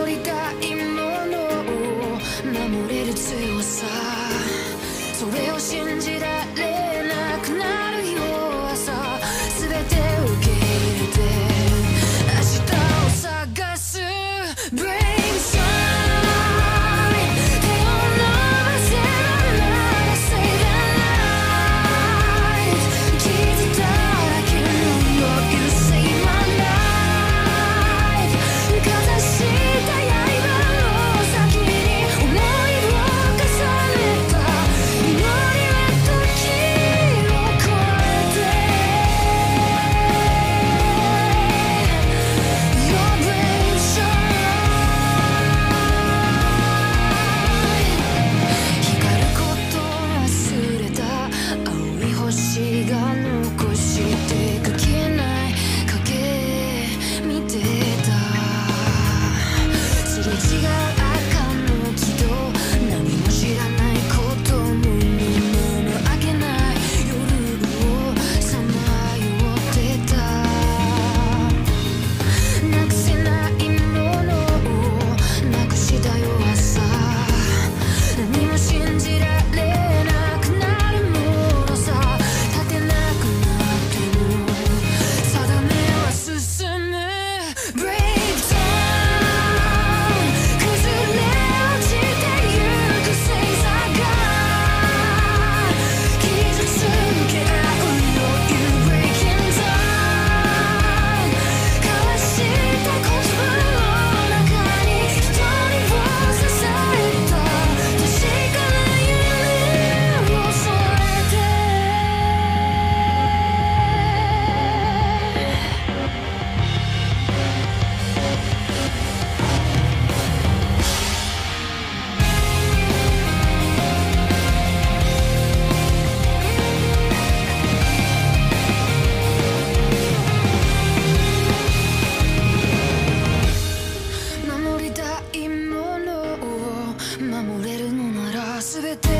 守りたいものを守れる強さ。それを信じられる守れるのなら全て